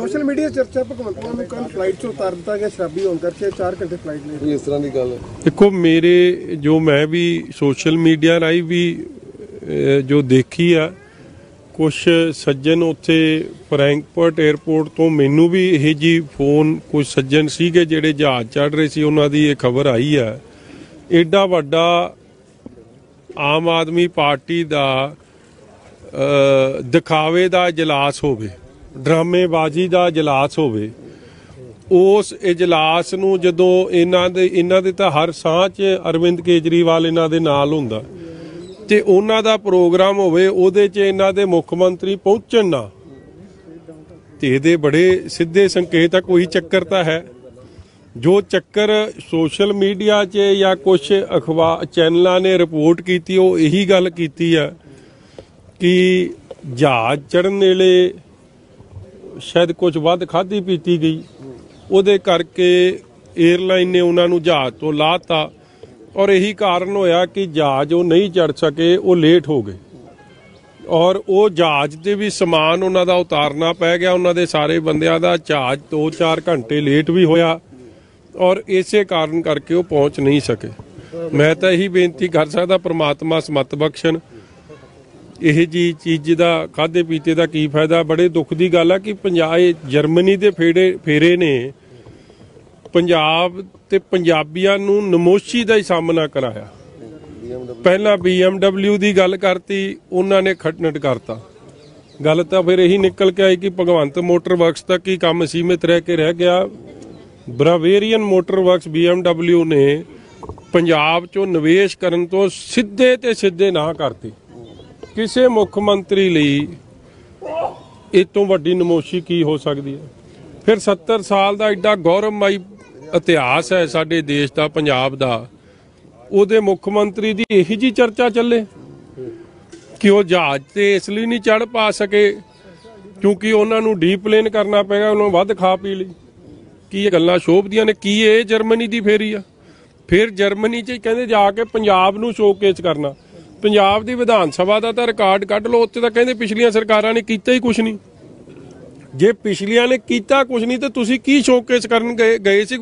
Social media ਚਰਚਾ ਭਗਵੰਤ ਮਾਨ ਨੂੰ ਕੱਲ ਫਲਾਈਟ 'ਚੋਂ ਉਤਾਰ ਦਿੱਤਾ ਗਿਆ ਸ਼ਰਾਬੀ ਹੋਣ ਕਰਕੇ 4 ਘੰਟੇ ਫਲਾਈਟ ਲਈ ਕੋਈ ਇਸ ਤਰ੍ਹਾਂ ਦੀ ਗੱਲ ਹੈ। ਦੇਖੋ ਮੇਰੇ ਜੋ ਮੈਂ ਵੀ ਸੋਸ਼ਲ ਮੀਡੀਆ ਰਾਹੀਂ ਵੀ ਜੋ ਦੇਖੀ ਆ ਕੁਝ ਸੱਜਣ ਉੱਥੇ ਫਰੈਂਕਫਰਟ 에ਅਰਪੋਰਟ ਤੋਂ ਮੈਨੂੰ ਵੀ ਇਹ ਜੀ ਫੋਨ ਕੁਝ ਸੱਜਣ ਸੀਗੇ ਜਿਹੜੇ ਜਹਾਜ਼ ਚੜ ਰਹੇ ਸੀ ਉਹਨਾਂ ਦੀ ਇਹ ਖਬਰ ਆਈ ਆ। ਐਡਾ ਵੱਡਾ ਆਮ ਆਦਮੀ ਪਾਰਟੀ ਦਾ ਦਿਖਾਵੇ ਦਾ ਇਜਲਾਸ ਹੋਵੇ ਡਰਾਮੇਬਾਜ਼ੀ ਦਾ ਇਜਲਾਸ ਹੋਵੇ, ਉਸ ਇਜਲਾਸ ਨੂੰ ਜਦੋਂ ਇਹਨਾਂ ਦੇ ਇਹਨਾਂ ਦੇ ਤਾਂ ਹਰ ਸਾਹ 'ਚ ਅਰਵਿੰਦ ਕੇਜਰੀਵਾਲ ਇਹਨਾਂ ਦੇ ਨਾਲ ਹੁੰਦਾ, ਤੇ ਉਹਨਾਂ ਦਾ ਪ੍ਰੋਗਰਾਮ ਹੋਵੇ, ਉਹਦੇ 'ਚ ਇਹਨਾਂ ਦੇ ਮੁੱਖ ਮੰਤਰੀ ਪਹੁੰਚਣ ਨਾ, ਤੇ ਇਹਦੇ ਬੜੇ ਸਿੱਧੇ ਸੰਕੇਤ ਆ, ਕੋਈ ਚੱਕਰ ਤਾਂ ਹੈ। ਜੋ ਚੱਕਰ ਸੋਸ਼ਲ ਮੀਡੀਆ 'ਚ ਜਾਂ ਕੁਝ ਅਖਬਾਰ ਚੈਨਲਾਂ ਨੇ ਰਿਪੋਰਟ ਕੀਤੀ, ਉਹ ਇਹੀ ਗੱਲ ਕੀਤੀ ਆ ਕਿ ਜਹਾਜ਼ ਚੜਨ ਵੇਲੇ ਸ਼ਾਇਦ ਕੁਝ ਵੱਧ ਖਾਧੀ ਪੀਤੀ ਗਈ। ਉਹਦੇ ਕਰਕੇ 에ਅਰਲਾਈਨ ਨੇ ਉਹਨਾਂ ਨੂੰ ਜਹਾਜ਼ ਤੋਂ ਲਾਤਾ। ਔਰ ਇਹੀ ਕਾਰਨ ਹੋਇਆ ਕਿ ਜਹਾਜ਼ ਉਹ ਨਹੀਂ ਚੜ ਸਕੇ, ਉਹ ਲੇਟ ਹੋ ਗਏ। ਔਰ ਉਹ ਜਹਾਜ਼ ਤੇ ਵੀ ਸਮਾਨ ਉਹਨਾਂ ਦਾ ਉਤਾਰਨਾ ਪੈ ਗਿਆ। ਉਹਨਾਂ ਦੇ ਸਾਰੇ ਬੰਦਿਆਂ ਦਾ ਜਹਾਜ਼ 2-4 ਘੰਟੇ ਲੇਟ ਵੀ ਹੋਇਆ। ਔਰ ਇਸੇ ਕਾਰਨ ਕਰਕੇ ਉਹ ਪਹੁੰਚ ਨਹੀਂ ਸਕੇ। ਮੈਂ ਤਾਂ ਇਹੀ ਬੇਨਤੀ ਕਰ ਸਕਦਾ, ਪ੍ਰਮਾਤਮਾ ਸਮਤ ਬਖਸ਼ਣ। ਇਹ ਜੀ ਚੀਜ਼ ਦਾ, ਖਾਦੇ ਪੀਤੇ ਦਾ ਕੀ ਫਾਇਦਾ? ਬੜੇ ਦੁੱਖ ਦੀ ਗੱਲ ਆ ਕਿ ਪੰਜਾਬ ਜਰਮਨੀ ਦੇ ਫੇੜੇ, ਫੇਰੇ ਨੇ। ਪੰਜਾਬ ਤੇ ਪੰਜਾਬੀਆਂ ਨੂੰ ਨਮੋਸ਼ੀ ਦਾ ਹੀ ਸਾਹਮਣਾ ਕਰਾਇਆ। ਪਹਿਲਾਂ BMW ਦੀ ਗੱਲ ਕਰਤੀ, ਉਹਨਾਂ ਨੇ ਖਟਨਟ ਕਰਤਾ। ਗੱਲ ਤਾਂ ਫਿਰ ਇਹੀ ਨਿਕਲ ਕੇ ਆਈ ਕਿ ਭਗਵੰਤ ਮੋਟਰ ਵਰਕਸ ਤੱਕ ਹੀ ਕੰਮ ਸੀਮਿਤ ਰਹਿ ਕੇ ਰਹਿ ਗਿਆ। ਬਰਾਵੇਰੀਅਨ ਮੋਟਰ ਵਰਕਸ BMW ਨੇ ਪੰਜਾਬ 'ਚੋਂ ਨਿਵੇਸ਼ ਕਰਨ ਤੋਂ ਸਿੱਧੇ ਤੇ ਸਿੱਧੇ ਨਾ ਕਰਤੀ। ਕਿਸੇ ਮੁੱਖ ਮੰਤਰੀ ਲਈ ਇਹ ਤੋਂ ਵੱਡੀ ਨਮੋਸ਼ੀ ਕੀ ਹੋ ਸਕਦੀ ਹੈ? ਫਿਰ 70 ਸਾਲ ਦਾ ਐਡਾ ਗੌਰਵਮਈ ਇਤਿਹਾਸ ਹੈ ਸਾਡੇ ਦੇਸ਼ ਦਾ, ਪੰਜਾਬ ਦਾ। ਉਹਦੇ ਮੁੱਖ ਮੰਤਰੀ ਦੀ ਇਹੀ ਜੀ ਚਰਚਾ ਚੱਲੇ। ਕਿ ਉਹ ਜਹਾਜ਼ ਤੇ ਇਸ ਲਈ ਨਹੀਂ ਚੜ ਪਾ ਸਕੇ, ਕਿਉਂਕਿ ਉਹਨਾਂ ਨੂੰ ਡੀਪਲੇਨ ਕਰਨਾ ਪੈਗਾ ਉਹਨਾਂ ਨੂੰ ਵੱਧ ਖਾ ਪੀ ਲਈ। ਕੀ ਇਹ ਗੱਲਾਂ ਸ਼ੋਭਦੀਆਂ ਨੇ? ਕੀ ਇਹ ਜਰਮਨੀ ਦੀ ਫੇਰੀ ਆ? ਫਿਰ ਜਰਮਨੀ 'ਚ ਕਹਿੰਦੇ ਜਾ ਕੇ ਪੰਜਾਬ ਨੂੰ ਸ਼ੋਕੇਸ ਕਰਨਾ। ਪੰਜਾਬ ਦੀ ਵਿਧਾਨ ਸਭਾ ਦਾ ਤਾਂ ਰਿਕਾਰਡ ਕੱਢ ਲਓ, ਉੱਥੇ ਤਾਂ ਕਹਿੰਦੇ ਪਿਛਲੀਆਂ ਸਰਕਾਰਾਂ ਨੇ ਕੀਤਾ ਹੀ ਕੁਝ ਨਹੀਂ। ਜੇ ਪਿਛਲੀਆਂ ਨੇ ਕੀਤਾ ਕੁਝ ਨਹੀਂ, ਤੇ ਤੁਸੀਂ ਕੀ ਸ਼ੋਕੇਸ ਕਰਨ ਗਏ ਗਏ ਸੀ?